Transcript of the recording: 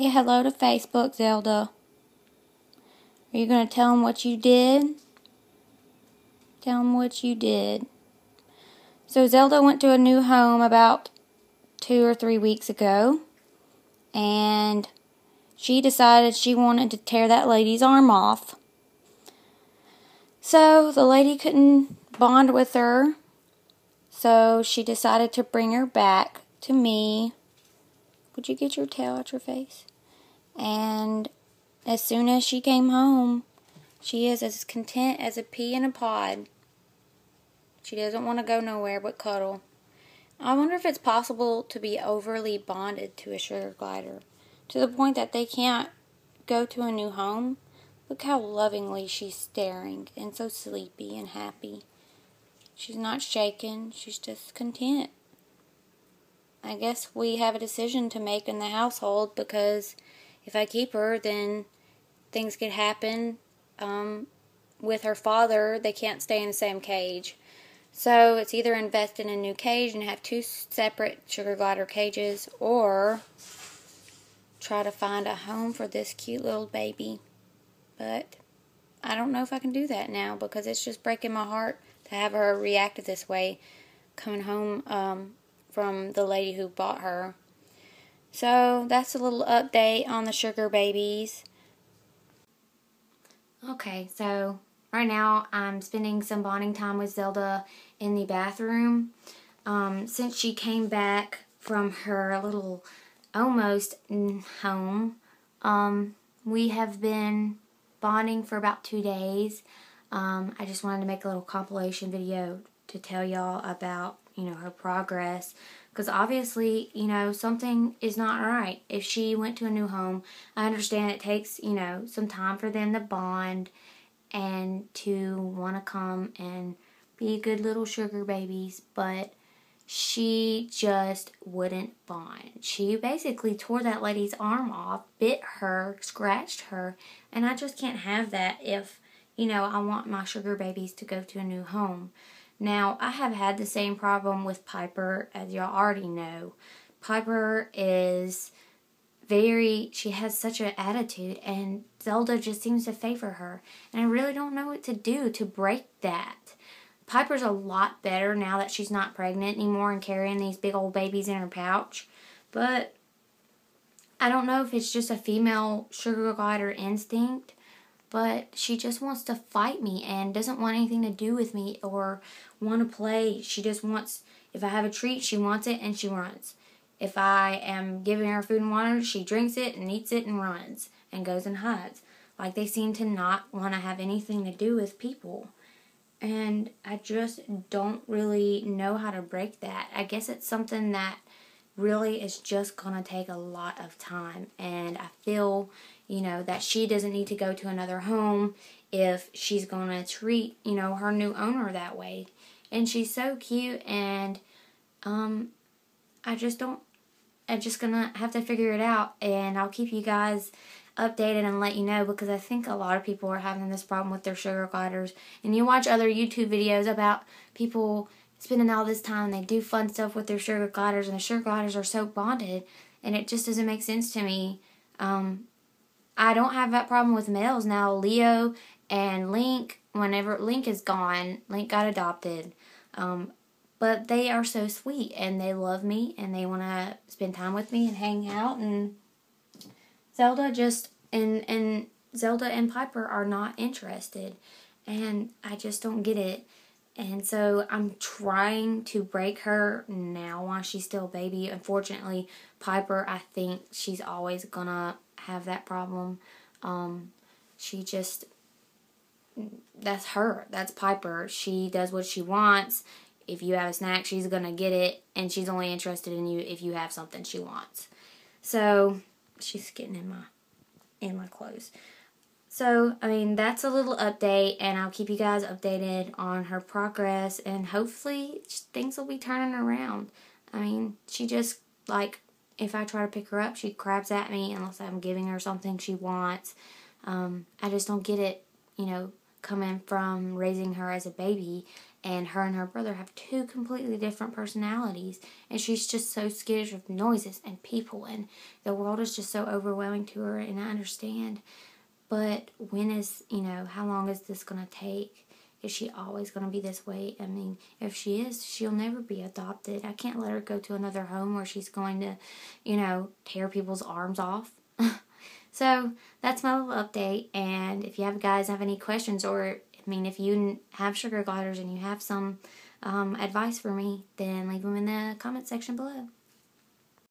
Say hello to Facebook, Zelda. Are you going to tell them what you did? Tell them what you did. So, Zelda went to a new home about two or three weeks ago. And she decided she wanted to tear that lady's arm off. So, the lady couldn't bond with her. So, she decided to bring her back to me would you get your tail out your face? And as soon as she came home, she is as content as a pea in a pod. She doesn't want to go nowhere but cuddle. I wonder if it's possible to be overly bonded to a sugar glider to the point that they can't go to a new home. Look how lovingly she's staring and so sleepy and happy. She's not shaken, she's just content. I guess we have a decision to make in the household because if I keep her, then things could happen um, with her father. They can't stay in the same cage. So it's either invest in a new cage and have two separate sugar glider cages or try to find a home for this cute little baby. But I don't know if I can do that now because it's just breaking my heart to have her react this way coming home um, from the lady who bought her. So that's a little update on the sugar babies. Okay, so right now I'm spending some bonding time with Zelda in the bathroom. Um, since she came back from her little almost home, um, we have been bonding for about two days. Um, I just wanted to make a little compilation video to tell y'all about you know, her progress. Because obviously, you know, something is not right. If she went to a new home, I understand it takes, you know, some time for them to bond and to want to come and be good little sugar babies, but she just wouldn't bond. She basically tore that lady's arm off, bit her, scratched her, and I just can't have that if, you know, I want my sugar babies to go to a new home. Now, I have had the same problem with Piper, as y'all already know. Piper is very, she has such an attitude, and Zelda just seems to favor her. And I really don't know what to do to break that. Piper's a lot better now that she's not pregnant anymore and carrying these big old babies in her pouch. But I don't know if it's just a female sugar glider instinct but she just wants to fight me and doesn't want anything to do with me or want to play. She just wants, if I have a treat, she wants it and she runs. If I am giving her food and water, she drinks it and eats it and runs and goes and hides. Like they seem to not want to have anything to do with people. And I just don't really know how to break that. I guess it's something that really is just going to take a lot of time. And I feel you know, that she doesn't need to go to another home if she's going to treat, you know, her new owner that way. And she's so cute and um I just don't I'm just going to have to figure it out and I'll keep you guys updated and let you know because I think a lot of people are having this problem with their sugar gliders. And you watch other YouTube videos about people spending all this time they do fun stuff with their sugar gliders and the sugar gliders are so bonded and it just doesn't make sense to me. Um, I don't have that problem with males now. Leo and Link, whenever Link is gone, Link got adopted. Um, but they are so sweet and they love me and they want to spend time with me and hang out. And Zelda just and and Zelda and Piper are not interested, and I just don't get it. And so I'm trying to break her now while she's still a baby. Unfortunately, Piper, I think she's always gonna have that problem. Um, she just, that's her. That's Piper. She does what she wants. If you have a snack, she's going to get it, and she's only interested in you if you have something she wants. So, she's getting in my in my clothes. So, I mean, that's a little update, and I'll keep you guys updated on her progress, and hopefully things will be turning around. I mean, she just, like, if I try to pick her up, she crabs at me unless I'm giving her something she wants. Um, I just don't get it, you know, coming from raising her as a baby and her and her brother have two completely different personalities and she's just so skittish of noises and people and the world is just so overwhelming to her and I understand but when is you know how long is this going to take is she always going to be this way? I mean if she is she'll never be adopted. I can't let her go to another home where she's going to you know tear people's arms off. So that's my little update and if you have guys have any questions or I mean, if you have sugar gliders and you have some um, advice for me, then leave them in the comment section below.